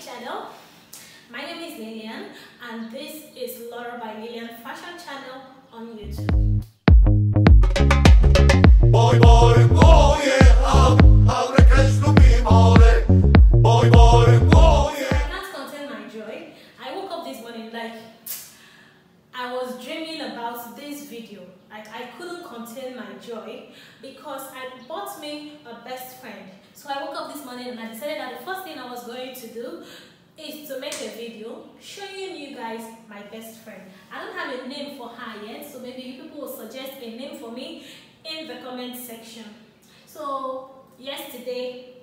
channel. My name is Lilian and this is Laura by Lilian Fashion Channel on YouTube. About this video. I couldn't contain my joy because I bought me a best friend. So I woke up this morning and I decided that the first thing I was going to do is to make a video showing you guys my best friend. I don't have a name for her yet, so maybe you people will suggest a name for me in the comment section. So yesterday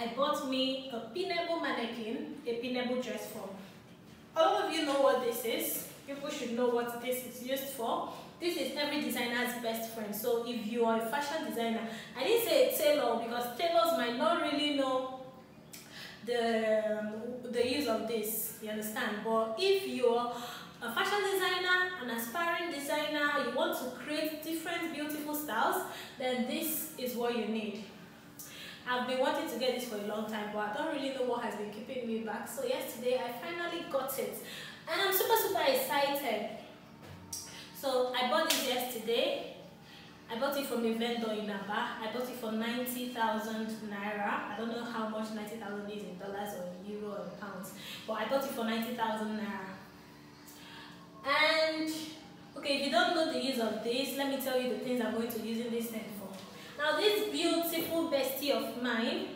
I bought me a pinnable mannequin, a pinnable dress form. All of you know what this is. People should know what this is used for. This is every designer's best friend. So if you are a fashion designer, I didn't say tailor because tailors might not really know the the use of this. You understand? But if you're a fashion designer, an aspiring designer, you want to create different beautiful styles, then this is what you need. I've been wanting to get this for a long time, but I don't really know what has been keeping me back. So yesterday I finally got it, and I'm super super excited. So I bought this yesterday. I bought it from a vendor in Aba. I bought it for 90,000 naira. I don't know how much 90,000 is in dollars or in euro or pounds, but I bought it for 90,000 naira. And okay, if you don't know the use of this, let me tell you the things I'm going to use in this thing for. Now, this beautiful bestie of mine,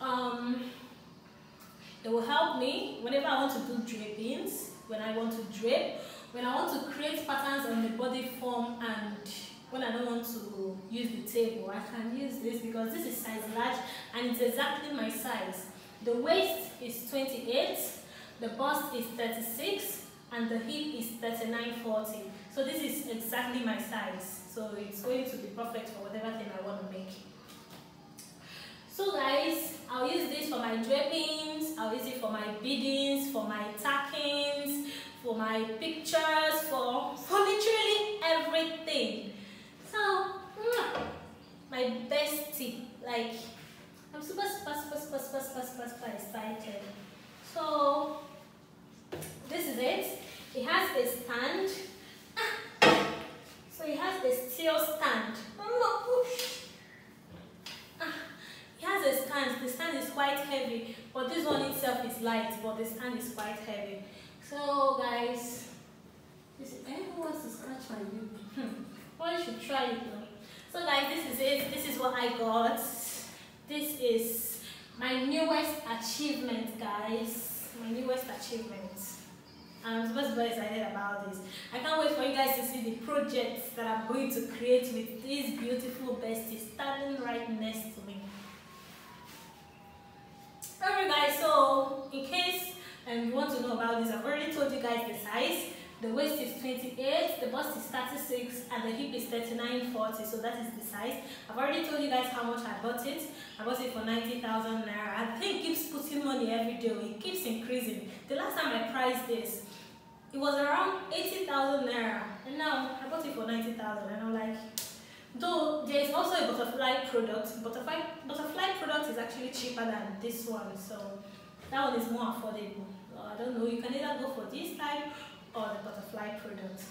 um, it will help me whenever I want to do drapings, when I want to drape, when I want to create patterns on the body form and when I don't want to use the table, I can use this because this is size large and it's exactly my size. The waist is 28, the bust is 36, and the hip is 3940. So this is exactly my size. So it's going to be perfect for whatever thing I want to make. So guys, I'll use this for my drapings, I'll use it for my beadings, for my tackings, for my pictures, for, for literally everything. So, my bestie, like, I'm super, super, super, super, super, super, super, super excited. So, this is it. It has a stand. Ah. So it has a steel stand. Ah. It has a stand. The stand is quite heavy, but this one itself is light, but the stand is quite heavy. So guys, this anyone wants to scratch my lip? You should try it. So guys, this is it. This is what I got. This is my newest achievement, guys. My newest achievement. I'm supposed to excited about this. I can't wait for you guys to see the projects that I'm going to create with these beautiful besties standing right next to me. Alright guys, so in case um, you want to know about this, I've already told you guys the size. The waist is 28, the bust is 36, and the hip is 39.40, so that is the size. I've already told you guys how much I bought it. I bought it for 90,000 naira. I think keeps putting money every day, it keeps increasing. The last time I priced this, it was around 80,000 naira, and now I bought it for 90,000, and I'm like, though there is also a butterfly product, butterfly, butterfly product is actually cheaper than this one, so that one is more affordable. I don't know, you can either go for this type or the butterfly product.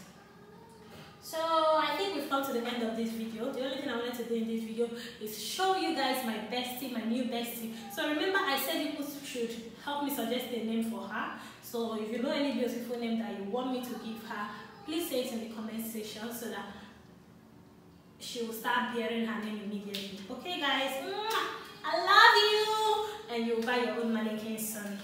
So I think we've come to the end of this video. The only thing I wanted to do in this video is show you guys my bestie, my new bestie. So remember I said you should help me suggest a name for her. So if you know any beautiful name that you want me to give her, please say it in the comment section so that she will start bearing her name immediately. Okay guys, I love you and you'll buy your own mannequin soon.